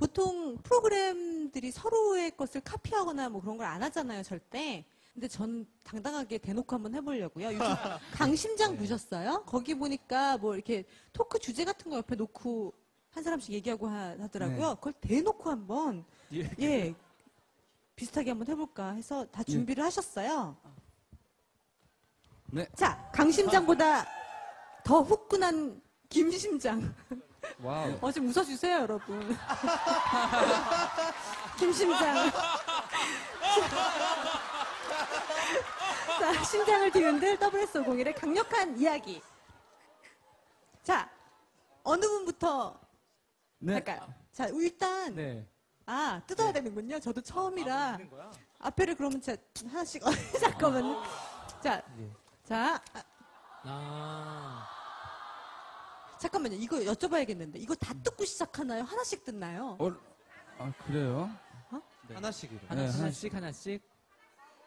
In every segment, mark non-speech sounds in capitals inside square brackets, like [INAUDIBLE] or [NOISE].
보통 프로그램들이 서로의 것을 카피하거나 뭐 그런 걸 안 하잖아요, 절대. 근데 전 당당하게 대놓고 한번 해보려고요. 요즘 [LAUGHS] 강심장 보셨어요? 거기 보니까 뭐 이렇게 토크 주제 같은 거 옆에 놓고 한 사람씩 얘기하고 하, 더라고요 네. 그걸 대놓고 한번 예. 예 비슷하게 한번 해볼까 해서 다 준비를 하셨어요. 네. 자 강심장보다 더 후끈한 김심장. [LAUGHS] 와우. 어, 좀 웃어주세요, 여러분. [LAUGHS] 김심장. [LAUGHS] 자, 심장을 뒤흔들 WS501의 강력한 이야기. 자, 어느 분부터 네. 할까요? 자, 일단, 네. 아, 뜯어야 되는군요. 저도 처음이라. 거야? 앞에를 그러면 자, 하나씩, 어, [LAUGHS] 잠깐만요. 자, 예. 자, 아, 아. 잠깐만요. 이거 여쭤봐야겠는데. 이거 다 뜯고 시작하나요? 하나씩 뜯나요? 어, 아, 그래요? 네. 하나씩이요. 네, 하나씩 하나씩.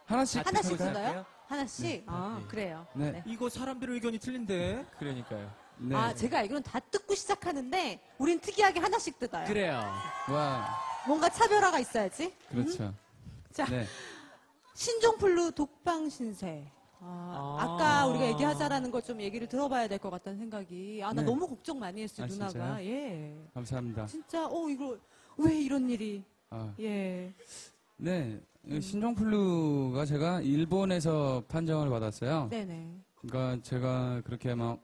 하나씩 하나씩 뜯을까요? 뜯어요? 하나씩? 아, 네. 그래요. 네. 네. 이거 사람들 의견이 틀린데. 그러니까요. 네. 아, 제가 알기로는 다 뜯고 시작하는데, 우린 특이하게 하나씩 뜯어요. 그래요. 와, 뭔가 차별화가 있어야지. 그렇죠. 자, 네. 신종플루 독방 신세. 아, 아. 까 우리가 얘기하자라는 걸 좀 얘기를 들어봐야 될 것 같다는 생각이. 아, 나 네. 너무 걱정 많이 했어요, 아, 누나가. 진짜요? 예. 감사합니다. 진짜, 어, 이거, 왜 이런 일이. 아, 예. 네. 신종플루가 제가 일본에서 판정을 받았어요. 네네. 그러니까 제가 그렇게 막,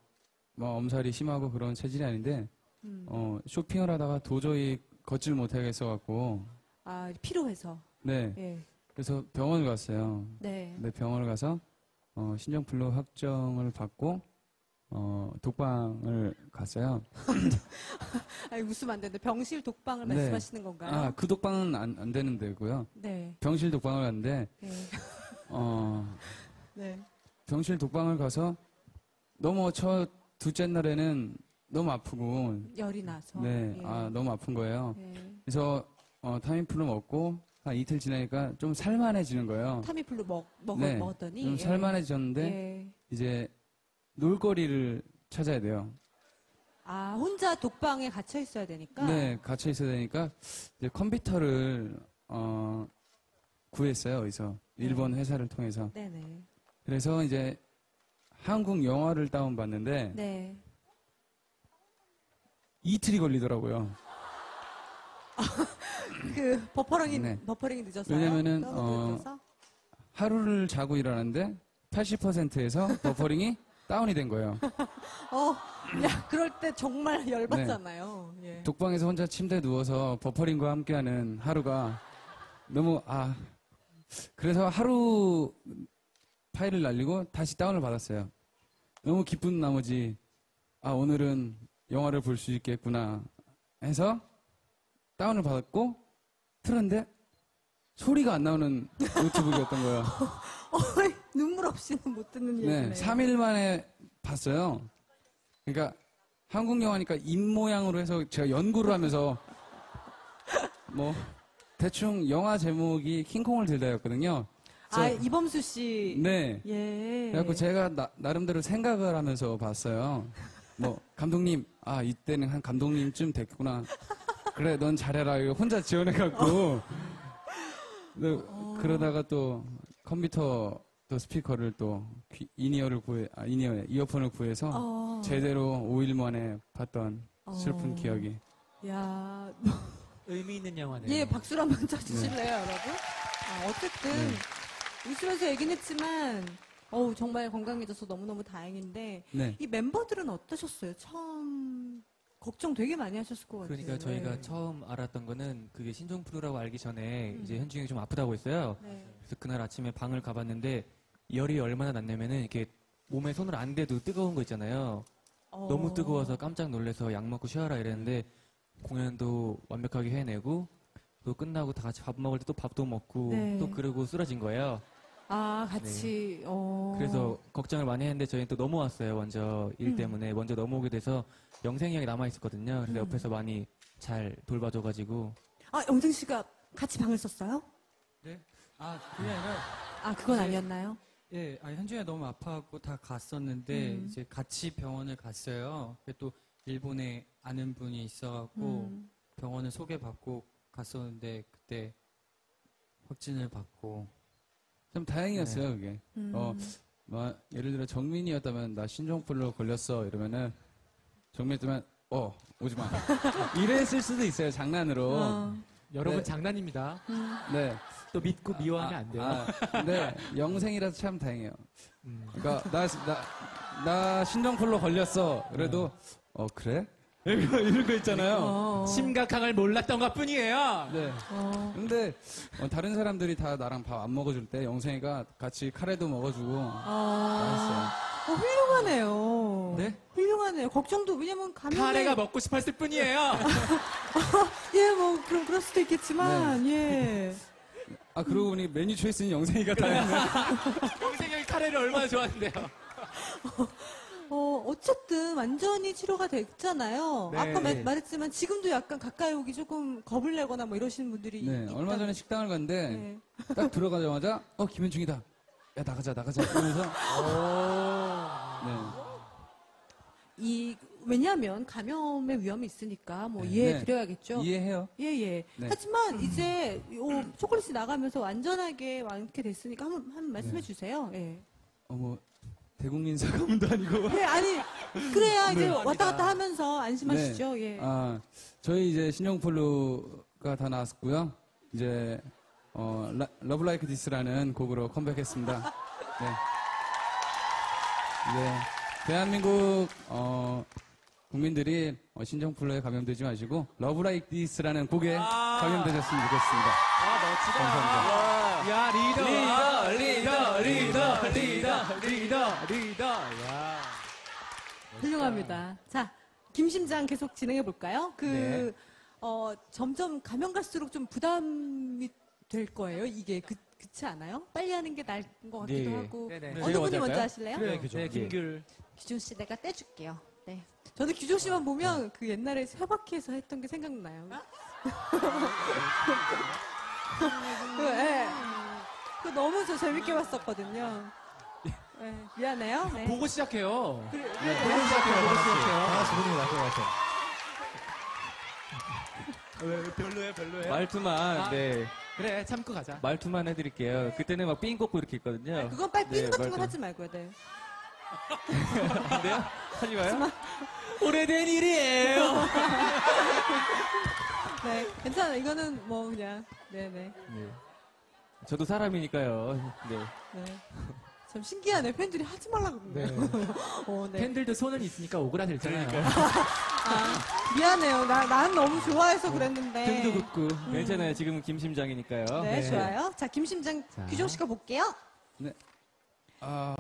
막 엄살이 심하고 그런 체질이 아닌데, 음. 어, 쇼핑을 하다가 도저히 걷질 못하겠어갖고, 아, 필요해서. 네. 예. 그래서 병원을 갔어요. 네. 네, 병원을 가서, 어, 신종 플루 확정을 받고, 어, 독방을 갔어요. [LAUGHS] 아니, 웃으면 안 되는데, 병실 독방을 네. 말씀하시는 건가요? 아, 그 독방은 안, 안 되는 데고요. 네. 병실 독방을 갔는데, 네. 어, [LAUGHS] 네. 병실 독방을 가서 너무 첫 둘째 날에는 너무 아프고, 열이 나서. 네, 예. 아, 너무 아픈 거예요. 네. 그래서, 어, 타민플루 먹고, 한 이틀 지나니까 좀 살만해지는 거예요. 타미플루 먹, 먹, 네, 먹었더니. 좀 예. 살만해졌는데, 예. 이제 놀거리를 찾아야 돼요. 아, 혼자 독방에 갇혀 있어야 되니까. 네, 갇혀 있어야 되니까, 이제 컴퓨터를, 어, 구했어요, 어디서. 일본 회사를 통해서. 네네. 그래서 이제 한국 영화를 다운 받는데, 네. 이틀이 걸리더라고요. [LAUGHS] 그, 버퍼링이, 네. 버퍼링이 늦어서. 왜냐면은, 어, 하루를 자고 일어났는데 80%에서 [LAUGHS] 버퍼링이 다운이 된 거예요. [LAUGHS] 어, 야, 그럴 때 정말 열받잖아요. 예. 독방에서 혼자 침대에 누워서 버퍼링과 함께하는 하루가 너무 아 그래서 하루 파일을 날리고 다시 다운을 받았어요. 너무 기쁜 나머지 아 오늘은 영화를 볼 수 있겠구나 해서 다운을 받았고 틀었는데 소리가 안 나오는 노트북이었던 거예요. [LAUGHS] 어이, 눈물 없이는 못 듣는 얘기네요. 네, 3일 만에 봤어요. 그러니까 한국 영화니까 입 모양으로 해서 제가 연구를 하면서 [LAUGHS] 뭐 대충 영화 제목이 킹콩을 들다였거든요. 아, 이범수 씨. 네. 예. 그래갖고 제가 나, 나름대로 생각을 하면서 봤어요. 뭐 감독님, 아 이때는 한 감독님쯤 됐구나. 그래, 넌 잘해라. 이거 혼자 지원해갖고. 네, 그러다가 또 컴퓨터 또 스피커를 또 귀- in-ear를 구해, 아 in-ear 이어폰을 구해서 어, 제대로 5일 만에 봤던 슬픈 어. 기억이. 야, [LAUGHS] 의미 있는 영화네요. 예, 박수를 한번 쳐주실래요, 여러분? 아, 어쨌든, 네. 웃으면서 얘기는 했지만, 어우, 정말 건강해져서 너무너무 다행인데, 네. 이 멤버들은 어떠셨어요? 처음, 걱정 되게 많이 하셨을 것 같아요. 그러니까 저희가 네. 처음 알았던 거는 그게 신종 플루라고 알기 전에 음. 이제 현중이 좀 아프다고 했어요. 네. 그래서 그날 아침에 방을 가봤는데 열이 얼마나 났냐면은 이렇게 몸에 손을 안 대도 뜨거운 거 있잖아요. 어. 너무 뜨거워서 깜짝 놀라서 약 먹고 쉬어라 이랬는데 공연도 완벽하게 해내고 또 끝나고 다 같이 밥 먹을 때 또 밥도 먹고 네. 또 그러고 쓰러진 거예요. 아, 같이, 어. 네. 그래서 걱정을 많이 했는데 저희는 또 넘어왔어요. 먼저 일 음. 때문에 먼저 넘어오게 돼서 영생이 형이 남아 있었거든요. 그래서 음. 옆에서 많이 잘 돌봐줘가지고 아, 영생 씨가 같이 방을 썼어요? 아, 그게 아니라, 아, 그건 네. 아니었나요? 예, 아, 현중이가 너무 아파갖고 다 갔었는데, 음. 이제 같이 병원을 갔어요. 또, 일본에 아는 분이 있어갖고, 음. 병원을 소개받고 갔었는데 그때 확진을 받고 참 다행이었어요, 그게. 음. 어, 뭐, 예를 들어 정민이었다면 나 신종플루 걸렸어 이러면은 정민이었다면 어 오지 마 [LAUGHS] 이랬을 수도 있어요 장난으로 어. 여러분 네. 장난입니다. 네또 믿고 미워하면 안 돼요. 아, 근데 영생이라서 참 다행이에요 음. 그러니까 나 나 나 신종플루 걸렸어 그래도 어 그래 이런 거 있잖아요 어. 심각함을 몰랐던 것 뿐이에요. 네 어. 근데 어, 다른 사람들이 다 나랑 밥 안 먹어줄 때 영생이가 같이 카레도 먹어주고 어. 어, 훌륭하네요. 네? 훌륭하네요. 걱정도 왜냐면 감염 카레가 먹고 싶었을 뿐이에요. [LAUGHS] 예, 뭐 그럼 그럴 수도 있겠지만 예. [LAUGHS] 아 그러고 보니 메뉴 초이스는 영생이가 다 했네 [LAUGHS] 동생이 형이 카레를 얼마나 좋아하는데요. 어, 어쨌든 완전히 치료가 됐잖아요. 네. 아까 말, 말했지만 지금도 약간 가까이 오기 조금 겁을 내거나 뭐 이러시는 분들이 네 있- 얼마. 전에 식당을 갔는데 네. 딱 들어가자마자 어 김현중이다. 야 나가자 나가자 이러면서 네. 이 왜냐하면 감염의 위험이 있으니까 뭐 네. 이해해 네. 드려야겠죠. 이해해요. 예, 예. 네. 하지만 이제 요 초콜릿이 나가면서 완전하게 완쾌 됐으니까 한번 한번 말씀해 네. 주세요. 예. 어뭐 대국민 사과문도 아니고. 네, 아니 그래야 이제 네. 왔다 갔다 하면서 안심하시죠. 예. 아 저희 이제 신종플루가 다 나왔고요. 이제 어 라, Love Like This라는 곡으로 컴백했습니다. 네. 이제 대한민국 어 국민들이 어, 신종플루에 감염되지 마시고 Love Like This라는 곡에 감염되셨으면 좋겠습니다. 감사합니다. 야 리더 리더 리더 리더 리더 리더 야. 훌륭합니다. 자, 김심장 계속 진행해 볼까요? 그, 네. 어, 점점 가면 갈수록 좀 부담이 될 거예요. 이게 그, 그렇지 않아요? 빨리 하는 게 나을 것 같기도 네. 하고. 네네. 어느 제가 분이 먼저? 하실래요? 그래요, 네, 김귤. 규준 씨 내가 떼줄게요. 네. 저는 규준 씨만 보면 그 옛날에 세바퀴에서 했던 게 생각나요. [LAUGHS] 그, 예. 그 너무 저 재밌게 봤었거든요. 네, 미안해요. 네. 보고 시작해요. 그래, 보고 그래. 시작해요. 보고 시작해요. 보는 게 나을 것 같아요. 왜 별로예요, 별로예요? 말투만 아. 네 그래 참고 가자. 말투만 해드릴게요. 그때는 막 삥 꽂고 이렇게 있거든요. 그건 빨리 삥 네, 같은 건 말투. 하지 말고요. 네. 근데요? 하지 마요. 오래된 일이에요. [LAUGHS] 네, 괜찮아. 이거는 뭐 그냥 네네 네. 저도 사람이니까요. 네. 네. 참 신기하네. 팬들이 하지 말라고 그러네요. [LAUGHS] 어, 네. 팬들도 손은 있으니까 오그라들잖아요. 아, 미안해요. 나, 난 너무 좋아해서 그랬는데. 등도 긋고. 괜찮아요. 지금은 김 심장이니까요. 네, 좋아요. 자, 김 심장 자. 규종 씨가 볼게요. 아